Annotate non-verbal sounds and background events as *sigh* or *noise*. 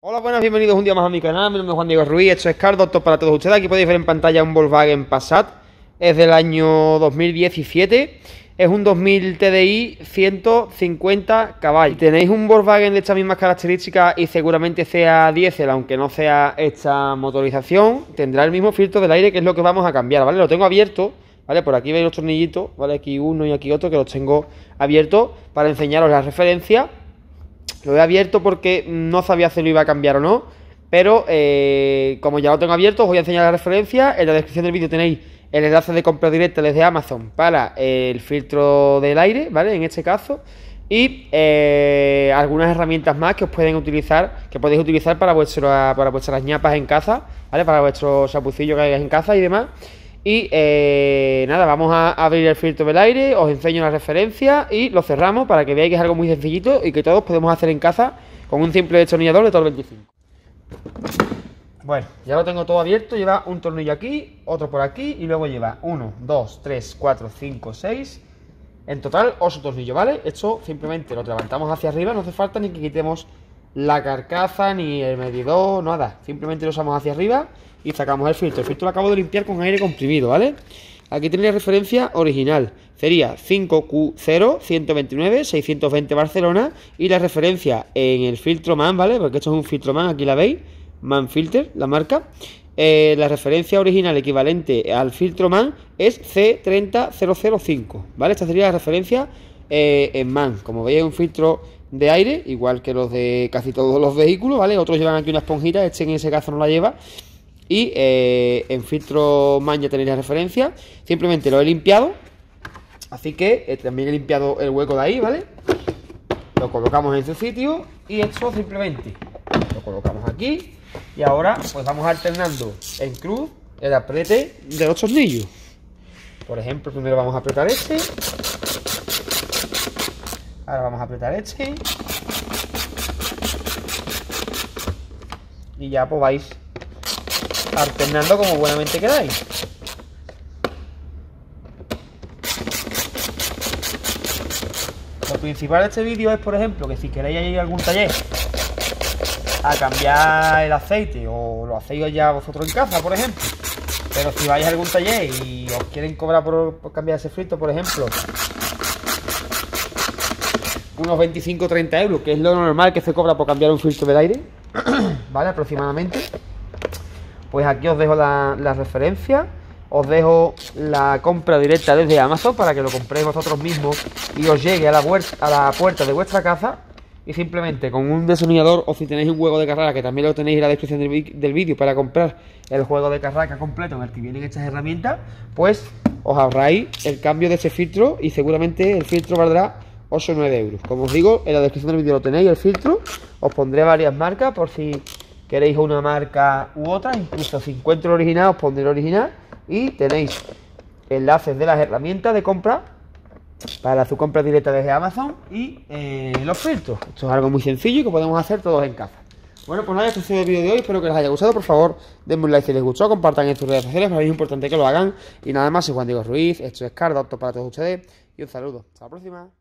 Hola, buenas, bienvenidos un día más a mi canal. Mi nombre es Juan Diego Ruiz, esto es Car Doctor para todos ustedes. Aquí podéis ver en pantalla un Volkswagen Passat, es del año 2017. Es un 2000 TDI 150 caballos. Tenéis un Volkswagen de estas mismas características y seguramente sea diésel, aunque no sea esta motorización, tendrá el mismo filtro del aire que es lo que vamos a cambiar, ¿vale? Lo tengo abierto, ¿vale? Por aquí veis los tornillitos, ¿vale? Aquí uno y aquí otro que los tengo abiertos para enseñaros la referencia lo he abierto porque no sabía si lo iba a cambiar o no. Pero eh, como ya lo tengo abierto, os voy a enseñar la referencia. En la descripción del vídeo tenéis el enlace de compra directa desde Amazon para el filtro del aire, ¿vale? En este caso. Y eh, algunas herramientas más que os pueden utilizar, que podéis utilizar para, para vuestras ñapas en casa, ¿vale? Para vuestro chapucillo que hagáis en casa y demás. Y eh, nada, vamos a abrir el filtro del aire, os enseño la referencia y lo cerramos para que veáis que es algo muy sencillito y que todos podemos hacer en casa con un simple destornillador de Tor 25. Bueno, ya lo tengo todo abierto, lleva un tornillo aquí, otro por aquí y luego lleva 1, 2, 3, 4, 5, 6, en total 8 tornillos, ¿vale? Esto simplemente lo levantamos hacia arriba, no hace falta ni que quitemos la carcasa, ni el medidor, nada, simplemente lo usamos hacia arriba y sacamos el filtro. El filtro lo acabo de limpiar con aire comprimido, ¿vale? Aquí tenéis la referencia original. Sería 5Q0 129 620 Barcelona y la referencia en el filtro MAN, ¿vale? Porque esto es un filtro MAN, aquí la veis, MAN Filter, la marca. Eh, la referencia original equivalente al filtro MAN es C30005, ¿vale? Esta sería la referencia eh, en MAN. Como veis, es un filtro de aire, igual que los de casi todos los vehículos, ¿vale? Otros llevan aquí una esponjita, este en ese caso no la lleva. Y eh, en filtro man tenéis la referencia. Simplemente lo he limpiado. Así que eh, también he limpiado el hueco de ahí, ¿vale? Lo colocamos en su sitio. Y esto simplemente lo colocamos aquí. Y ahora pues vamos alternando en cruz el apriete de los tornillos. Por ejemplo, primero vamos a apretar este. Ahora vamos a apretar este. Y ya pues vais alternando como buenamente queráis. Lo principal de este vídeo es, por ejemplo, que si queréis ir a algún taller a cambiar el aceite o lo hacéis ya vosotros en casa, por ejemplo. Pero si vais a algún taller y os quieren cobrar por, cambiar ese filtro, por ejemplo, unos 25-30 euros, que es lo normal que se cobra por cambiar un filtro del aire, *coughs* ¿vale? Aproximadamente. Pues aquí os dejo la, referencia, os dejo la compra directa desde Amazon para que lo compréis vosotros mismos y os llegue a la, a la puerta de vuestra casa. Y simplemente con un desonillador o si tenéis un juego de carraca que también lo tenéis en la descripción del, vídeo para comprar el juego de carraca completo en el que vienen estas herramientas, pues os ahorráis el cambio de ese filtro y seguramente el filtro valdrá 8 o 9 euros. Como os digo, en la descripción del vídeo lo tenéis el filtro, os pondré varias marcas por si queréis una marca u otra, incluso si encuentro el original os pondré el original y tenéis enlaces de las herramientas de compra para su compra directa desde Amazon y eh, los filtros. Esto es algo muy sencillo y que podemos hacer todos en casa. Bueno, pues nada, este ha el vídeo de hoy, espero que les haya gustado, por favor, denme un like si les gustó, compartan en sus redes sociales, para mí es importante que lo hagan. Y nada más, soy Juan Diego Ruiz, esto es Cardo, para todos ustedes, y un saludo. Hasta la próxima.